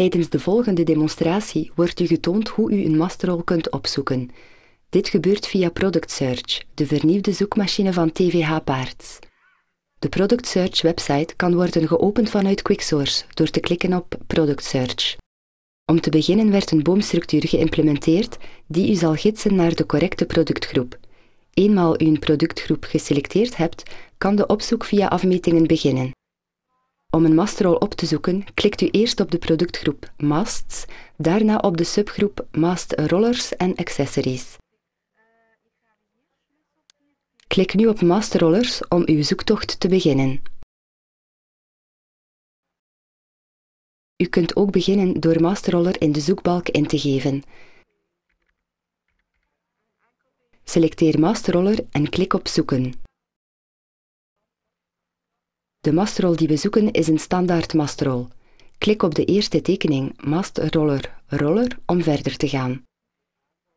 Tijdens de volgende demonstratie wordt u getoond hoe u een masterrol kunt opzoeken. Dit gebeurt via Product Search, de vernieuwde zoekmachine van TVH Paards. De Product Search website kan worden geopend vanuit QuickSource door te klikken op Product Search. Om te beginnen werd een boomstructuur geïmplementeerd die u zal gidsen naar de correcte productgroep. Eenmaal u een productgroep geselecteerd hebt, kan de opzoek via afmetingen beginnen. Om een mastrol op te zoeken, klikt u eerst op de productgroep Masts, daarna op de subgroep Mast Rollers en Accessories. Klik nu op Masterrollers om uw zoektocht te beginnen. U kunt ook beginnen door Masterroller in de zoekbalk in te geven. Selecteer Masterroller en klik op Zoeken. De mastrol die we zoeken is een standaard mastrol. Klik op de eerste tekening Masterroller Roller om verder te gaan.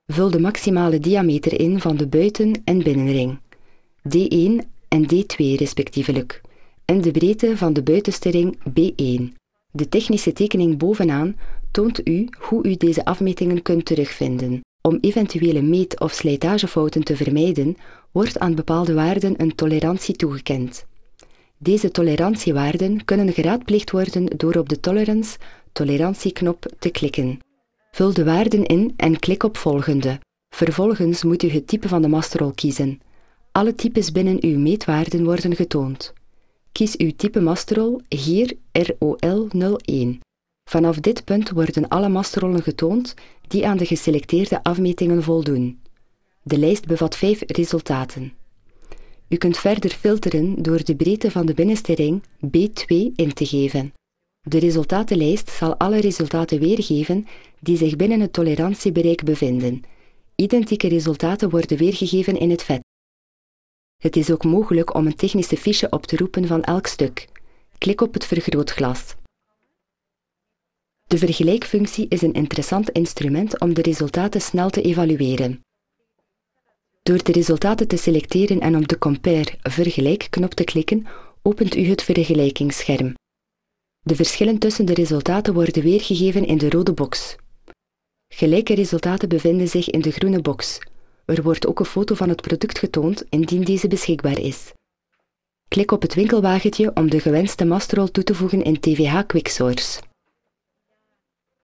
Vul de maximale diameter in van de buiten- en binnenring. D1 en D2 respectievelijk, en de breedte van de buitenste ring B1. De technische tekening bovenaan toont u hoe u deze afmetingen kunt terugvinden. Om eventuele meet- of slijtagefouten te vermijden, wordt aan bepaalde waarden een tolerantie toegekend. Deze tolerantiewaarden kunnen geraadpleegd worden door op de Tolerance tolerantieknop te klikken. Vul de waarden in en klik op Volgende. Vervolgens moet u het type van de masterrol kiezen. Alle types binnen uw meetwaarden worden getoond. Kies uw type masterrol, hier ROL01. Vanaf dit punt worden alle masterrollen getoond die aan de geselecteerde afmetingen voldoen. De lijst bevat vijf resultaten. U kunt verder filteren door de breedte van de binnenste ring B2 in te geven. De resultatenlijst zal alle resultaten weergeven die zich binnen het tolerantiebereik bevinden. Identieke resultaten worden weergegeven in het vet. Het is ook mogelijk om een technische fiche op te roepen van elk stuk. Klik op het vergrootglas. De vergelijkfunctie is een interessant instrument om de resultaten snel te evalueren. Door de resultaten te selecteren en op de Compare Vergelijk knop te klikken, opent u het vergelijkingsscherm. De verschillen tussen de resultaten worden weergegeven in de rode box. Gelijke resultaten bevinden zich in de groene box. Er wordt ook een foto van het product getoond indien deze beschikbaar is. Klik op het winkelwagentje om de gewenste masterrol toe te voegen in TVH QuickSource.